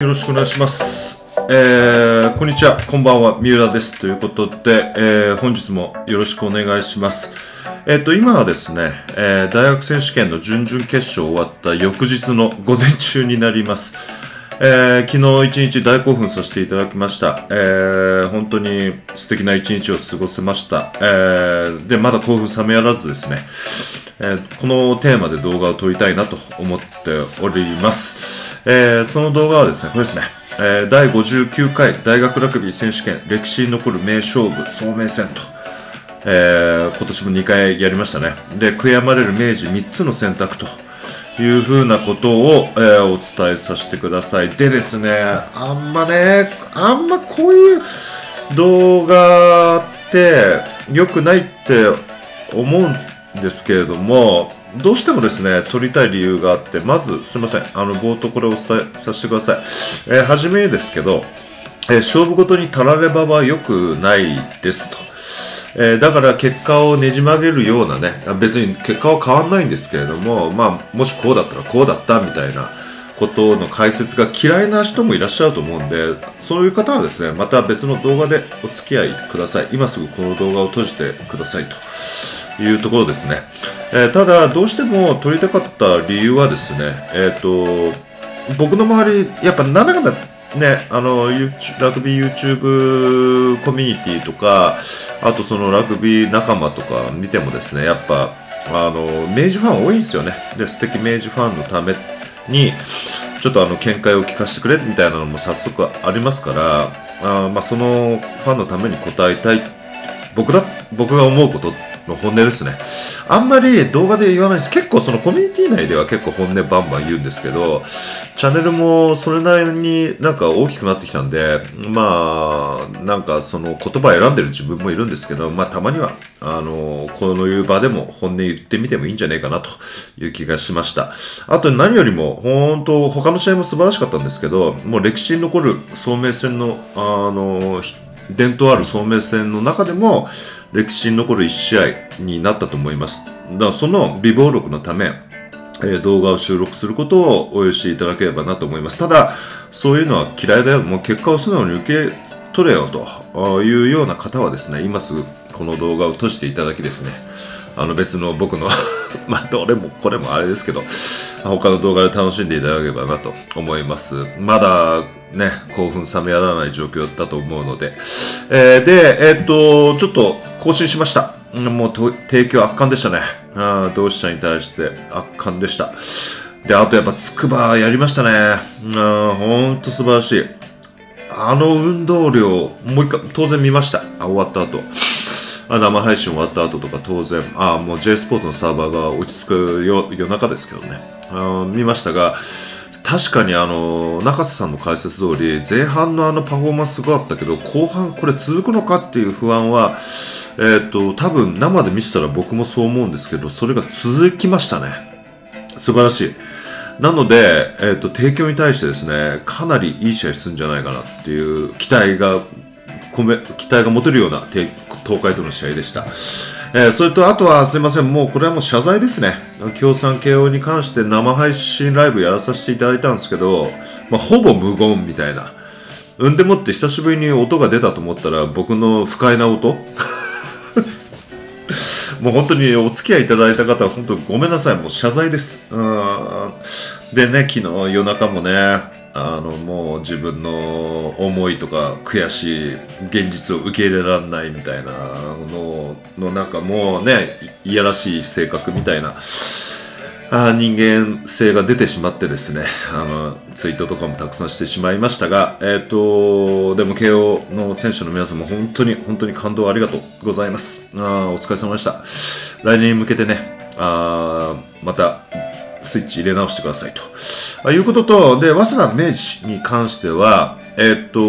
よろしくお願いします。えー、こんにちは、こんばんは、三浦です。ということで、えー、本日もよろしくお願いします。えっ、と、今はですね、えー、大学選手権の準々決勝終わった翌日の午前中になります。えー、昨日一日大興奮させていただきました。えー、本当に素敵な一日を過ごせました。えー、で、まだ興奮冷めやらずですね、えーこのテーマで動画を撮りたいなと思っております。えーその動画はですね、これですね、えー第59回大学ラグビー選手権歴史に残る名勝負総名戦と、えー今年も2回やりましたね。で、悔やまれる明治3つの選択というふうなことを、えーお伝えさせてください。でですね、あんまね、あんまこういう動画って良くないって思うですけれども、どうしてもですね、撮りたい理由があって、まず、すみません、あの、冒頭これをお伝えさせてください。えーはじめですけど、えー勝負ごとにたらればは良くないですと。えーだから結果をねじ曲げるようなね、別に結果は変わんないんですけれども、まあ、もしこうだったらこうだったみたいなことの解説が嫌いな人もいらっしゃると思うんで、そういう方はですね、また別の動画でお付き合いください。今すぐこの動画を閉じてくださいというところですね。えーただ、どうしても撮りたかった理由はですね、えっ、と、僕の周り、やっぱなんだかんだね、あの、ラグビー YouTube コミュニティとか、あとそのラグビー仲間とか見てもですね、やっぱ、あの、明治ファン多いんですよね。で、素敵明治ファンのために、ちょっとあの、見解を聞かせてくれみたいなのも早速ありますから、あまあ、そのファンのために答えたい僕だ、僕が思うことの本音ですね。あんまり動画で言わないです。結構そのコミュニティ内では結構本音バンバン言うんですけど、チャンネルもそれなりになんか大きくなってきたんで、まあ、なんかその言葉選んでる自分もいるんですけど、まあたまには、あの、このいう場でも本音言ってみてもいいんじゃないかなという気がしました。あと何よりも、本当他の試合も素晴らしかったんですけど、もう歴史に残る総名戦の、あの、伝統ある総名戦の中でも歴史に残る1試合になったと思います。だからその備忘録のため、えー動画を収録することをお許しいただければなと思います。ただ、そういうのは嫌いだよ。もう結果を素直に受け取れよというような方はですね、今すぐこの動画を閉じていただきですね、あの別の僕の まあどれもこれもあれですけど、他の動画で楽しんでいただければなと思います。まだね、興奮冷めやらない状況だと思うので。えーで、えーっと、ちょっと更新しました。もう提供圧巻でしたね。あ同志社に対して圧巻でした。で、あとやっぱつくばやりましたね。うんほんと素晴らしい。あの運動量、もう一回、当然見ました。あ終わった後。あ生配信終わった後とか当然、あもう J スポーツのサーバーが落ち着くよ夜中ですけどね。あ見ましたが、確かにあの、中瀬さんの解説通り、前半のあのパフォーマンスすごかったけど、後半これ続くのかっていう不安は、えっ、と、多分生で見てたら僕もそう思うんですけど、それが続きましたね。素晴らしい。なので、えっ、と、提供に対してですね、かなりいい試合するんじゃないかなっていう期待が、期待が持てるような東海との試合でした。えーそれと、あとはすいません、もうこれはもう謝罪ですね。共産慶応に関して生配信ライブやらさせていただいたんですけど、まあ、ほぼ無言みたいな。うんでもって久しぶりに音が出たと思ったら僕の不快な音 もう本当にお付き合いいただいた方は本当ごめんなさい、もう謝罪です。うんでね、昨日夜中もね、あのもう自分の思いとか悔しい現実を受け入れられないみたいなののなんかもうね、いやらしい性格みたいな。あ人間性が出てしまってですね、あの、ツイートとかもたくさんしてしまいましたが、えっ、と、でも慶応の選手の皆さんも本当に、本当に感動ありがとうございます。あお疲れ様でした。来年に向けてね、あまた、スイッチ入れ直してくださいと。あいうことと、で、早稲田明治に関しては、えっ、と、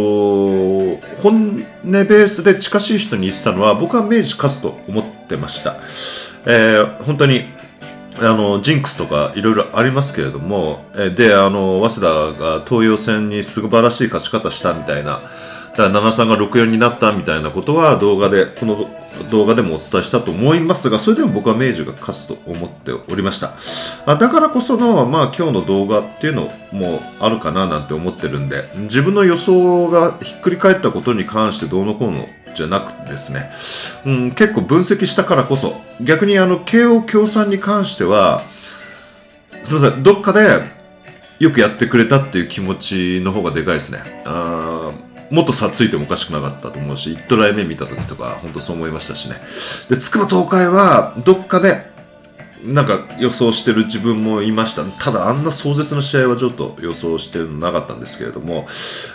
本音ベースで近しい人に言ってたのは、僕は明治勝つと思ってました。えー本当に、あのジンクスとかいろいろありますけれども、えで、あの早稲田が東洋戦に素晴らしい勝ち方したみたいなだから73が64になったみたいなことは動画で、この動画でもお伝えしたと思いますが、それでも僕は明治が勝つと思っておりました。あだからこその、まあ今日の動画っていうのもあるかななんて思ってるんで、自分の予想がひっくり返ったことに関してどうのこうのじゃなくてですね、うん、結構分析したからこそ、逆にあの、慶応協賛に関しては、すみません、どっかでよくやってくれたっていう気持ちの方がでかいですね。あもっと差ついてもおかしくなかったと思うし、1トライ目見た時とか、本当そう思いましたしね。で、つくば東海は、どっかで、なんか予想してる自分もいました。ただ、あんな壮絶な試合はちょっと予想してなかったんですけれども、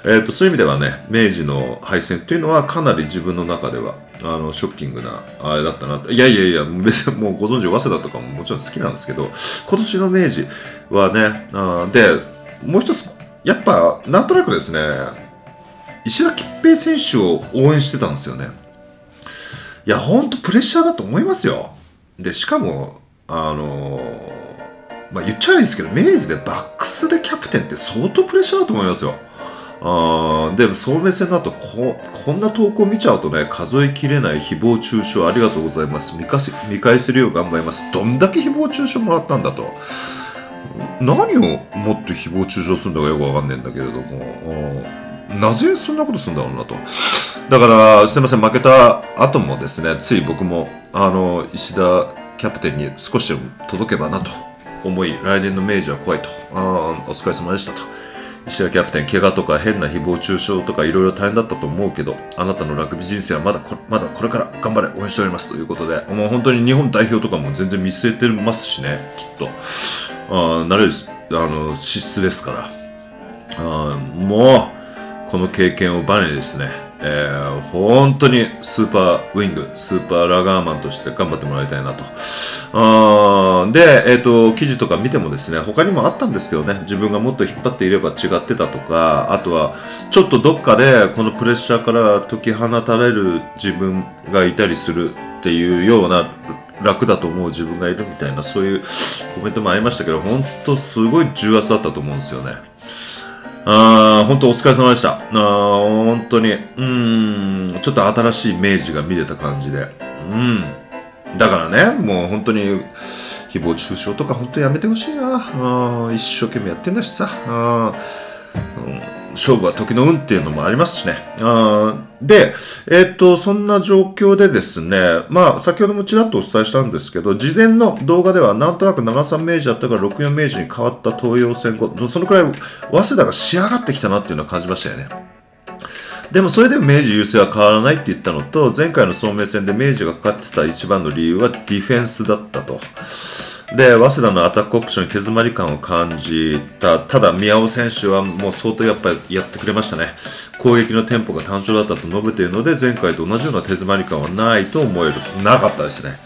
えっ、ー、と、そういう意味ではね、明治の敗戦っていうのはかなり自分の中では、あの、ショッキングな、あれだったな。いやいやいや、別にもうご存知、早稲田とかももちろん好きなんですけど、今年の明治はね、あで、もう一つ、やっぱ、なんとなくですね、石田吉平選手を応援してたんですよね。いや、ほんとプレッシャーだと思いますよ。で、しかも、あのまあ、言っちゃいですけど、明治でバックスでキャプテンって相当プレッシャーだと思いますよ。あでも、その目線だとこ、こんな投稿見ちゃうとね、数えきれない誹謗中傷ありがとうございます。見かせ見返せるよう頑張ります。どんだけ誹謗中傷もらったんだと。何をもっと誹謗中傷するんだかよくわかんないんだけれども、なぜそんなことするんだろうなと。だから、すみません、負けた後もですね、つい僕も、あの、石田キャプテンに少しでも届けばなと思い、来年の明治は怖いと。あお疲れ様でしたと。石田キャプテン、怪我とか変な誹謗中傷とかいろいろ大変だったと思うけど、あなたのラグビー人生はまだこまだこれから頑張れ、応援しておりますということで、もう本当に日本代表とかも全然見据えてますしね、きっと。あなれるあの資質ですから。あもう、この経験をバネにですね、えー、本当にスーパーウィング、スーパーラガーマンとして頑張ってもらいたいなと。あで、えっ、ー、と、記事とか見てもですね、他にもあったんですけどね、自分がもっと引っ張っていれば違ってたとか、あとは、ちょっとどっかでこのプレッシャーから解き放たれる自分がいたりするっていうような楽だと思う自分がいるみたいなそういうコメントもありましたけど本当すごい重圧だったと思うんですよね。あ本当お疲れ様でした。あ本当に、うん、ちょっと新しい明治が見れた感じで。うん。だからね、もう本当に、誹謗中傷とか本当やめてほしいな。あ一生懸命やってんだしさ。あうん勝負は時の運っていうのもありますしね。で、えっ、と、そんな状況でですね、まあ、先ほどもちらっとお伝えしたんですけど、事前の動画ではなんとなく73明治だったから64明治に変わった東洋戦後、そのくらい早稲田が仕上がってきたなっていうのは感じましたよね。でもそれでも明治優勢は変わらないって言ったのと、前回の総明戦で明治がかかってた一番の理由はディフェンスだったと。で、早稲田のアタックオプションに手詰まり感を感じた。ただ、宮尾選手はもう相当やっぱやってくれましたね。攻撃のテンポが単調だったと述べているので、前回と同じような手詰まり感はないと思える。なかったですね。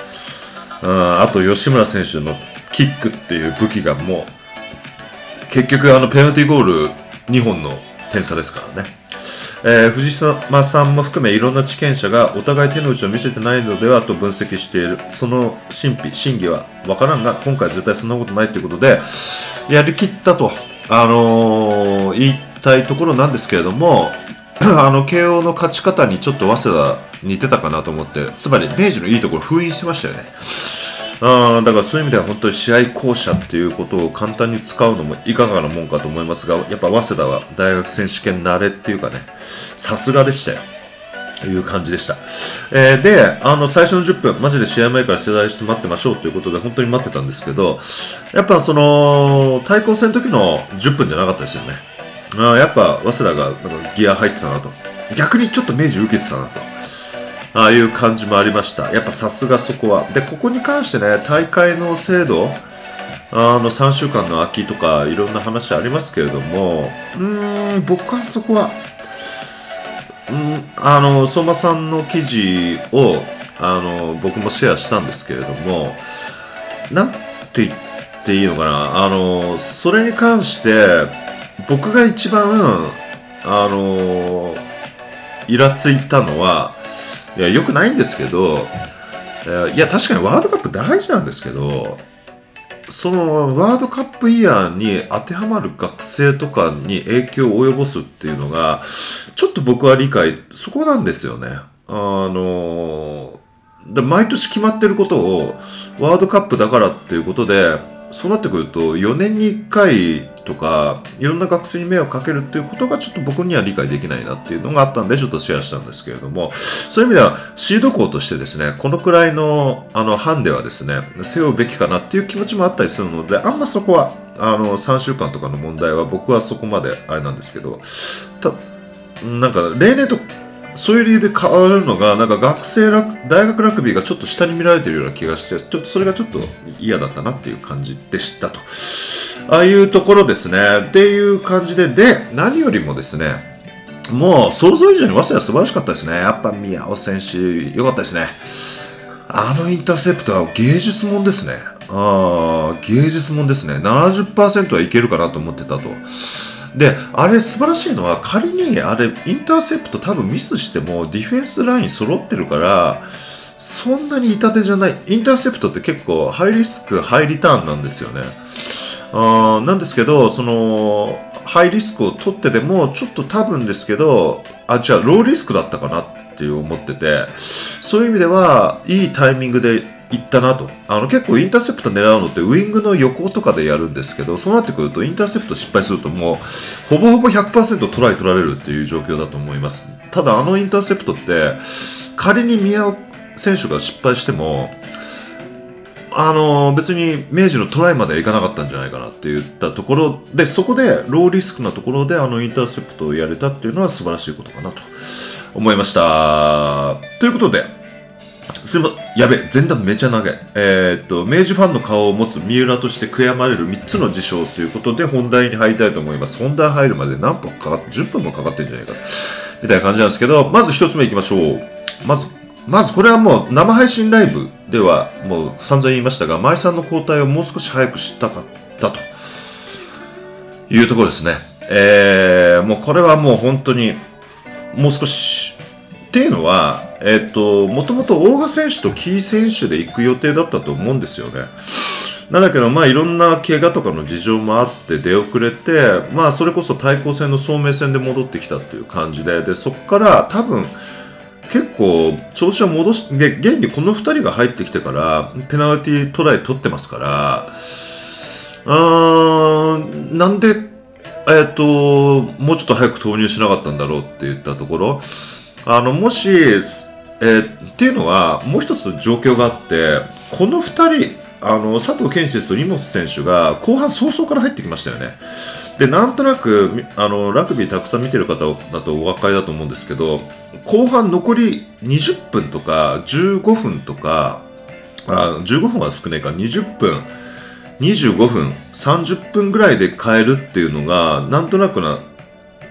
ああと、吉村選手のキックっていう武器がもう、結局あのペナルティーゴール2本の点差ですからね。えー、藤島さんも含めいろんな知見者がお互い手の内を見せてないのではと分析しているその神秘真偽は分からんが今回絶対そんなことないということでやりきったと、あのー、言いたいところなんですけれども あの慶応の勝ち方にちょっと早稲田似てたかなと思ってつまり明治のいいところ封印してましたよね。あだからそういう意味では本当に試合巧者っていうことを簡単に使うのもいかがなもんかと思いますが、やっぱ早稲田は大学選手権慣れっていうかね、さすがでしたよ。という感じでした。えー、で、あの、最初の10分、マジで試合前から世代して待ってましょうということで、本当に待ってたんですけど、やっぱその、対抗戦の時の10分じゃなかったですよね。あやっぱ、早稲田がなんかギア入ってたなと。逆にちょっと明治受けてたなと。ああいう感じもありました。やっぱさすがそこは。で、ここに関してね、大会の制度、あの3週間の空きとかいろんな話ありますけれども、うーん、僕はそこは、うん、あの、相馬さんの記事を、あの、僕もシェアしたんですけれども、なんて言っていいのかな、あの、それに関して、僕が一番、あの、イラついたのは、いや、よくないんですけど、いや、確かにワールドカップ大事なんですけど、そのワールドカップイヤーに当てはまる学生とかに影響を及ぼすっていうのが、ちょっと僕は理解、そこなんですよね。あので、毎年決まってることをワールドカップだからっていうことで、そうなってくると4年に1回とかいろんな学生に迷惑かけるっていうことがちょっと僕には理解できないなっていうのがあったんでちょっとシェアしたんですけれどもそういう意味ではシード校としてですねこのくらいのあのハンデはですね背負うべきかなっていう気持ちもあったりするのであんまそこはあの3週間とかの問題は僕はそこまであれなんですけどたなんか例年とそういう理由で変わるのが、なんか学生ラ大学ラグビーがちょっと下に見られてるような気がして、ちょっとそれがちょっと嫌だったなっていう感じでしたと。ああいうところですね。っていう感じで、で、何よりもですね、もう想像以上に早稲田素晴らしかったですね。やっぱ宮尾選手、良かったですね。あのインターセプトは芸術もんですね。あ、芸術もんですね。70%はいけるかなと思ってたと。で、あれ素晴らしいのは、仮にあれ、インターセプト多分ミスしても、ディフェンスライン揃ってるから、そんなに痛手じゃない。インターセプトって結構ハイリスク、ハイリターンなんですよね。あなんですけど、その、ハイリスクを取ってでも、ちょっと多分ですけど、あ、じゃあローリスクだったかなって思ってて、そういう意味では、いいタイミングで行ったなと。あの結構インターセプト狙うのってウイングの横とかでやるんですけど、そうなってくるとインターセプト失敗するともうほぼほぼ100%トライ取られるっていう状況だと思います。ただあのインターセプトって仮に宮尾選手が失敗しても、あの別に明治のトライまでいかなかったんじゃないかなって言ったところで、そこでローリスクなところであのインターセプトをやれたっていうのは素晴らしいことかなと思いました。ということで、すいまやべ、前段めちゃ長い。えー、っと、明治ファンの顔を持つ三浦として悔やまれる3つの事象ということで本題に入りたいと思います。本題入るまで何分かかって、10分もかかってんじゃないか。みたいな感じなんですけど、まず1つ目いきましょう。まず、まずこれはもう生配信ライブではもう散々言いましたが、舞さんの交代をもう少し早く知ったかったというところですね。えー、もうこれはもう本当にもう少しっていうのは、えっと、もともと大賀選手とキー選手で行く予定だったと思うんですよね。なんだけど、まあ、いろんな怪我とかの事情もあって出遅れて、まあ、それこそ対抗戦の聡明戦で戻ってきたっていう感じで、で、そこから多分、結構、調子は戻して、現にこの2人が入ってきてから、ペナルティートライ取ってますから、うーん、なんで、えっ、と、もうちょっと早く投入しなかったんだろうって言ったところ、あの、もし、えー、っていうのは、もう一つ状況があって、この2人、あの佐藤健介と荷本選手が後半早々から入ってきましたよね。で、なんとなく、あの、ラグビーたくさん見てる方だとお分かりだと思うんですけど、後半残り20分とか15分とか、あ15分は少ないか、20分、25分、30分ぐらいで変えるっていうのが、なんとなくな、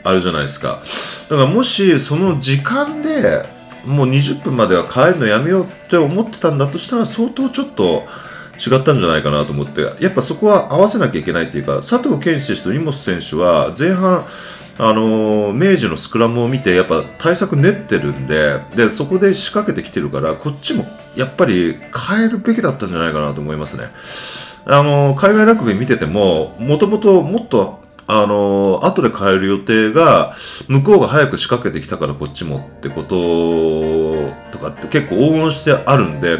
あるじゃないですか。だからもしその時間でもう20分までは帰るのやめようって思ってたんだとしたら相当ちょっと違ったんじゃないかなと思ってやっぱそこは合わせなきゃいけないっていうか佐藤健選手と井本選手は前半あの明治のスクラムを見てやっぱ対策練ってるんででそこで仕掛けてきてるからこっちもやっぱり変えるべきだったんじゃないかなと思いますね。あの海外ラグビー見ててももともともっとあの、後で変える予定が、向こうが早く仕掛けてきたからこっちもってこととかって結構黄金してあるんで、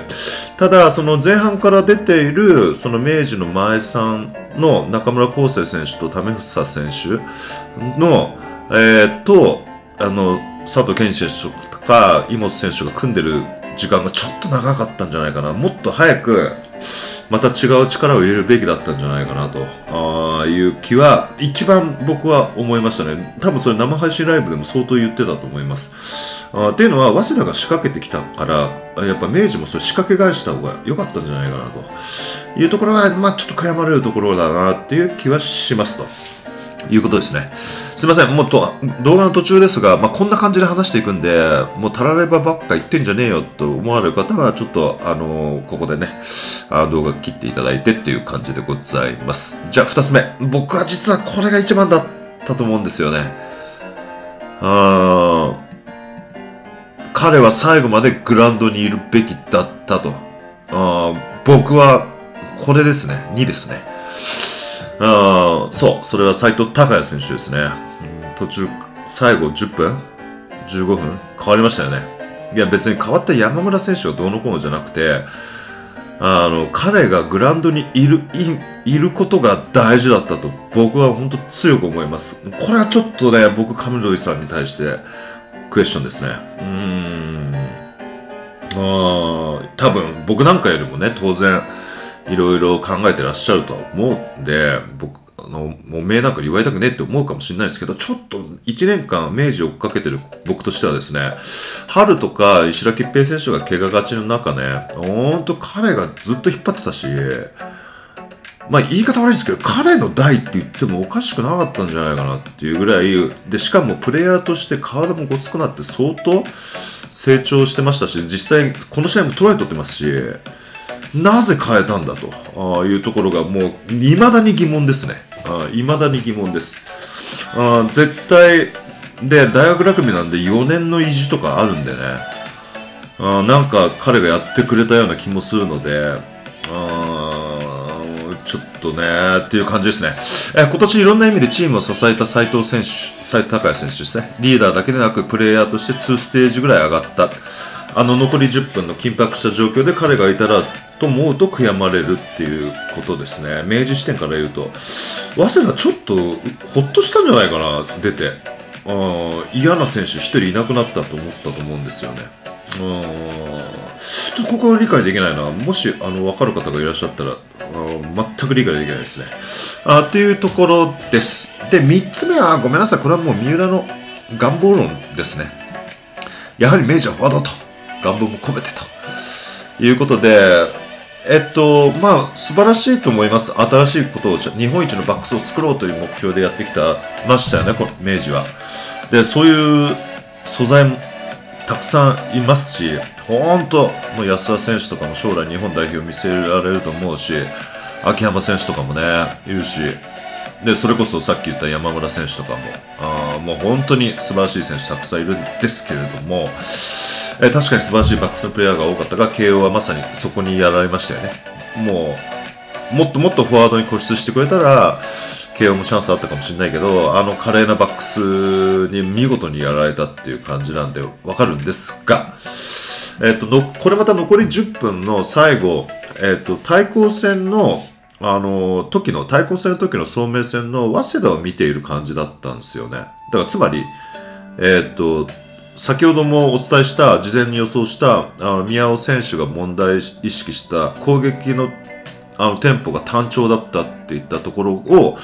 ただ、その前半から出ている、その明治の前さんの中村康生選手と為房選手の、えー、と、あの、佐藤健選手とか、井本選手が組んでる時間がちょっと長かったんじゃないかな。もっと早く、また違う力を入れるべきだったんじゃないかなと。いう気は一番僕は思いましたね。多分それ生配信ライブでも相当言ってたと思います。あっていうのは早稲田が仕掛けてきたからやっぱ明治もそれ仕掛け返した方が良かったんじゃないかなと。いうところはまあちょっと悔やまれるところだなっていう気はしますと。いうことですね。すみません、もうと動画の途中ですが、まあ、こんな感じで話していくんで、もうたらればばっか言ってんじゃねえよと思われる方は、ちょっと、あのー、ここでねあ、動画切っていただいてっていう感じでございます。じゃあ、二つ目。僕は実はこれが一番だったと思うんですよね。あ彼は最後までグラウンドにいるべきだったと。あ僕はこれですね。2ですね。あそう、それは斎藤隆也選手ですね。途中、最後10分 ?15 分？変わりましたよね。いや、別に変わった山村選手がどうのこうのじゃなくて、あの、彼がグラウンドにいる、いいることが大事だったと僕は本当強く思います。これはちょっとね、僕、カムロイさんに対してクエスチョンですね。うーん。あ多分僕なんかよりもね、当然、いろいろ考えてらっしゃると思うんで、僕、あの、もう名なんか言われたくねって思うかもしれないですけど、ちょっと1年間明治を追っかけてる僕としてはですね、春とか石田吉平選手が怪我がちの中ね、ほんと彼がずっと引っ張ってたし、まあ言い方悪いですけど、彼の代って言ってもおかしくなかったんじゃないかなっていうぐらい、で、しかもプレイヤーとして体もごつくなって相当成長してましたし、実際この試合もトライ取ってますし、なぜ変えたんだというところがもう未だに疑問ですね。未だに疑問です。あ絶対、で、大学ラグビーなんで4年の意地とかあるんでね。あなんか彼がやってくれたような気もするので、あちょっとねっていう感じですね。え今年いろんな意味でチームを支えた斉藤選手、斉藤隆也選手ですね。リーダーだけでなくプレイヤーとして2ステージぐらい上がった。あの残り10分の緊迫した状況で彼がいたらと思うと悔やまれるっていうことですね。明治視点から言うと、早稲田ちょっとほっとしたんじゃないかな、出て。あ嫌な選手1人いなくなったと思ったと思うんですよね。ちょっとここは理解できないな。もしあの分かる方がいらっしゃったら、全く理解できないですね。あっていうところです。で、3つ目は、ごめんなさい。これはもう三浦の願望論ですね。やはり明治はフォワードと、願望も込めてということで、えっと、まあ、素晴らしいと思います。新しいことを、日本一のバックスを作ろうという目標でやってきた、ましたよね、この明治は。で、そういう素材もたくさんいますし、本当もう安田選手とかも将来日本代表を見せられると思うし、秋山選手とかもね、いるし、で、それこそさっき言った山村選手とかも、あもう本当に素晴らしい選手たくさんいるんですけれども、え確かに素晴らしいバックスのプレイヤーが多かったが、慶応はまさにそこにやられましたよね。もう、もっともっとフォワードに固執してくれたら、慶応もチャンスあったかもしれないけど、あの華麗なバックスに見事にやられたっていう感じなんでわかるんですが、えっと、の、これまた残り10分の最後、えっと、対抗戦の、あの、時の、対抗戦の時の聡明戦の早稲田を見ている感じだったんですよね。だからつまり、えっと、先ほどもお伝えした、事前に予想したあの宮尾選手が問題意識した攻撃のあのテンポが単調だったっていったところを、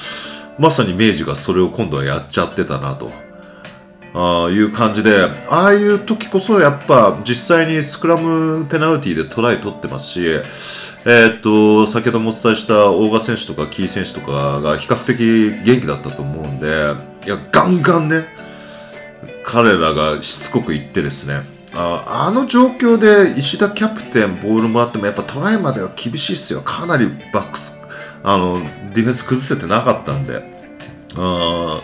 まさに明治がそれを今度はやっちゃってたなと。あいう感じで、ああいう時こそやっぱ実際にスクラムペナルティでトライ取ってますし、えー、っと、先ほどもお伝えした大賀選手とかキー選手とかが比較的元気だったと思うんで、いや、ガンガンね、彼らがしつこく言ってですね、ああの状況で石田キャプテンボールもらってもやっぱトライまでは厳しいっすよ。かなりバックス、あの、ディフェンス崩せてなかったんで。あ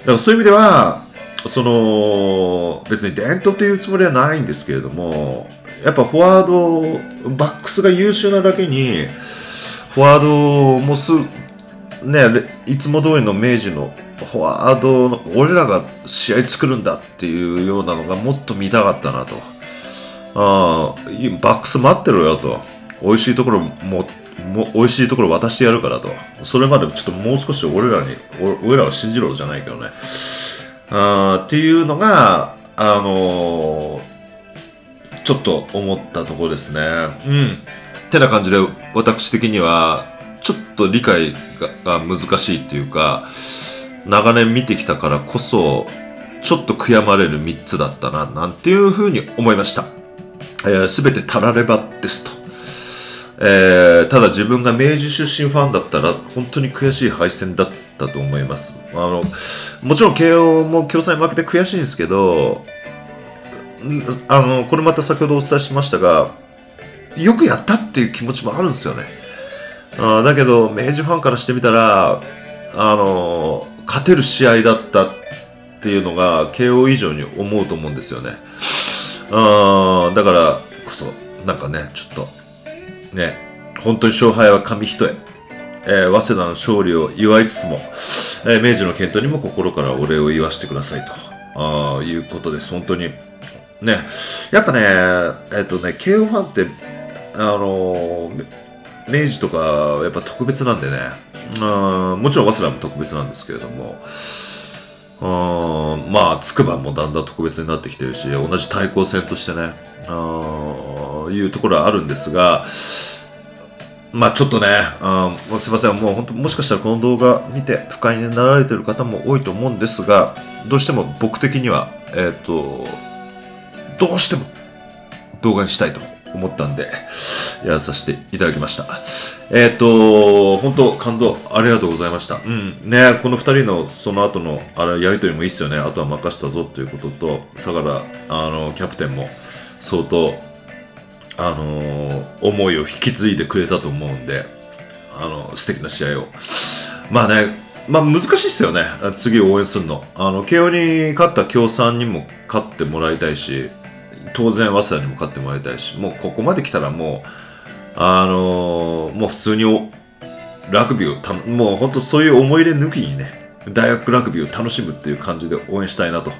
だからそういう意味では、その、別に伝統というつもりはないんですけれども、やっぱフォワード、バックスが優秀なだけに、フォワードもす、ね、いつも通りの明治のフォワードの俺らが試合作るんだっていうようなのがもっと見たかったなと。あバックス待ってろよと。美味しいところも、も美味しいところ渡してやるからと。それまでちょっともう少し俺らに、俺らを信じろじゃないけどね。あっていうのが、あのー、ちょっと思ったところですね。うん。てな感じで、私的には、ちょっと理解が難しいっていうか、長年見てきたからこそ、ちょっと悔やまれる3つだったな、なんていうふうに思いました。えー、べ、てたらればですと。えー、ただ自分が明治出身ファンだったら本当に悔しい敗戦だったと思います。あの、もちろん慶応も共産に負けて悔しいんですけど、あの、これまた先ほどお伝えしましたが、よくやったっていう気持ちもあるんですよね。あだけど、明治ファンからしてみたら、あの、勝てる試合だったっていうのが、慶応以上に思うと思うんですよね。あだからこそ、なんかね、ちょっと、ね、本当に勝敗は紙一重。えー、早稲田の勝利を祝いつつも、えー、明治の健闘にも心からお礼を言わせてくださいとあいうことです。本当に。ね、やっぱね、えっ、とね、慶応ファンって、あのー、明治とかやっぱ特別なんでね、あもちろん早稲田も特別なんですけれども、あまあ、筑波もだんだん特別になってきてるし、同じ対抗戦としてね、あいうところはあるんですが、まあちょっとね、あすいません、もう本当、もしかしたらこの動画見て不快になられてる方も多いと思うんですが、どうしても僕的には、えっ、ー、と、どうしても動画にしたいと。思ったんで、やらさせていただきました。えっ、と、本当感動ありがとうございました。うん。ね、この二人のその後のあれやりとりもいいっすよね。あとは任したぞということと、相良、あの、キャプテンも相当、あの思いを引き継いでくれたと思うんで、あの、素敵な試合を。まあね、まあ難しいっすよね。次応援するの。あの、慶応に勝った京産にも勝ってもらいたいし、当然早稲田にも勝ってもらいたいし、もうここまで来たらもう、あのー、もう普通にラグビーをた、もう本当そういう思い入れ抜きにね、大学ラグビーを楽しむっていう感じで応援したいなと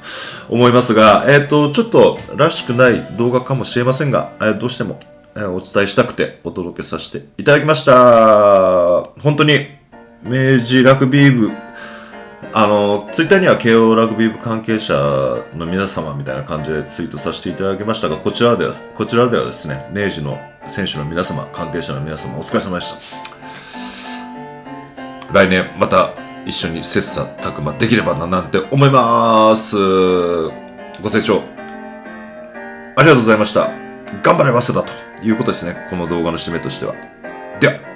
思いますが、えっ、ー、と、ちょっとらしくない動画かもしれませんが、えー、どうしても、え、お伝えしたくてお届けさせていただきました。本当に、明治ラグビー部あの、ツイッターには慶応ラグビー部関係者の皆様みたいな感じでツイートさせていただきましたが、こちらでは、こちらではですね、明治の選手の皆様、関係者の皆様、お疲れ様でした。来年また一緒に切磋琢磨できればななんて思います。ご清聴ありがとうございました。頑張れ早稲田ということですね。この動画の締めとしては。では。